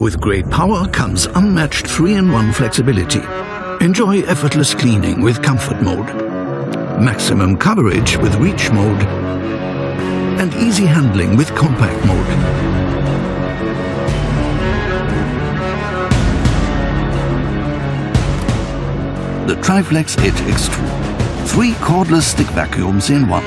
With great power comes unmatched 3-in-1 flexibility. Enjoy effortless cleaning with Comfort Mode. Maximum coverage with Reach Mode. And easy handling with Compact Mode. The Triflex HX2. Three cordless stick vacuums in one.